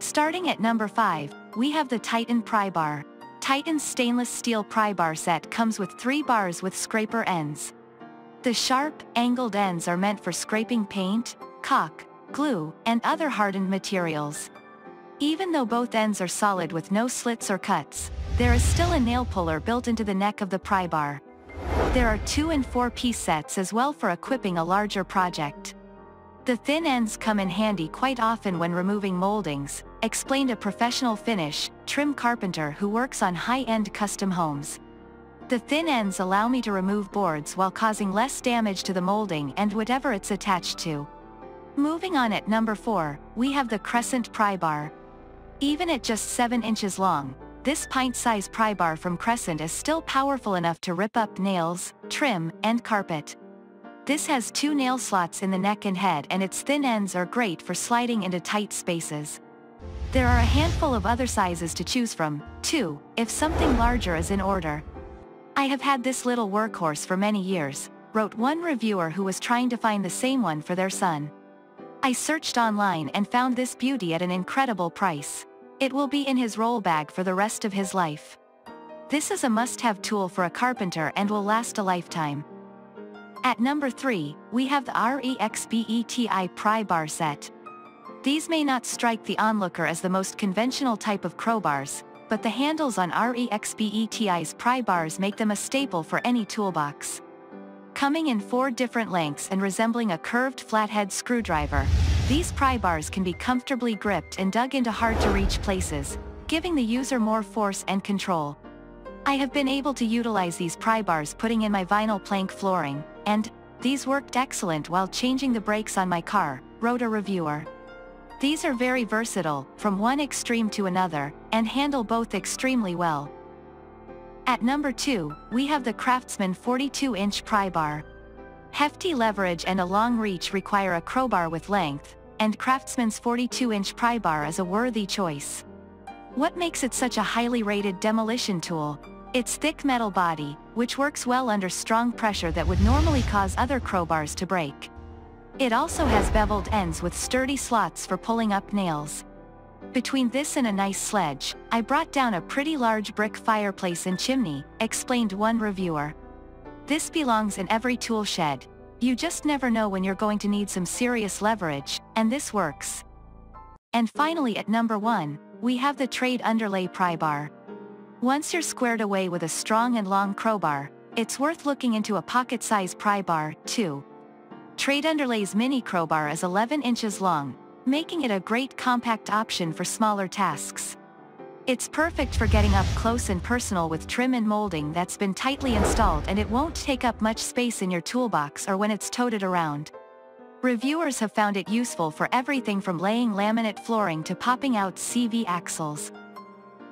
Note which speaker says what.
Speaker 1: Starting at number 5, we have the Titan Pry Bar. Titan's stainless steel pry bar set comes with three bars with scraper ends. The sharp, angled ends are meant for scraping paint, caulk, glue, and other hardened materials. Even though both ends are solid with no slits or cuts, there is still a nail puller built into the neck of the pry bar. There are two and four piece sets as well for equipping a larger project. The thin ends come in handy quite often when removing moldings, explained a professional finish, trim carpenter who works on high-end custom homes. The thin ends allow me to remove boards while causing less damage to the molding and whatever it's attached to. Moving on at number 4, we have the Crescent Pry Bar. Even at just 7 inches long, this pint-size pry bar from Crescent is still powerful enough to rip up nails, trim, and carpet. This has two nail slots in the neck and head and its thin ends are great for sliding into tight spaces. There are a handful of other sizes to choose from, too, if something larger is in order. I have had this little workhorse for many years, wrote one reviewer who was trying to find the same one for their son. I searched online and found this beauty at an incredible price. It will be in his roll bag for the rest of his life. This is a must-have tool for a carpenter and will last a lifetime. At number 3, we have the REXBETI Pry Bar Set. These may not strike the onlooker as the most conventional type of crowbars, but the handles on REXBETI's pry bars make them a staple for any toolbox. Coming in four different lengths and resembling a curved flathead screwdriver, these pry bars can be comfortably gripped and dug into hard-to-reach places, giving the user more force and control. I have been able to utilize these pry bars putting in my vinyl plank flooring, and, these worked excellent while changing the brakes on my car, wrote a reviewer. These are very versatile, from one extreme to another, and handle both extremely well. At number 2, we have the Craftsman 42-inch pry bar. Hefty leverage and a long reach require a crowbar with length, and Craftsman's 42-inch pry bar is a worthy choice. What makes it such a highly rated demolition tool? Its thick metal body, which works well under strong pressure that would normally cause other crowbars to break. It also has beveled ends with sturdy slots for pulling up nails. Between this and a nice sledge, I brought down a pretty large brick fireplace and chimney, explained one reviewer. This belongs in every tool shed. You just never know when you're going to need some serious leverage, and this works. And finally at number 1, we have the Trade Underlay Pry Bar. Once you're squared away with a strong and long crowbar, it's worth looking into a pocket-size pry bar, too. Trade Underlay's mini crowbar is 11 inches long, making it a great compact option for smaller tasks. It's perfect for getting up close and personal with trim and molding that's been tightly installed and it won't take up much space in your toolbox or when it's toted around. Reviewers have found it useful for everything from laying laminate flooring to popping out CV axles.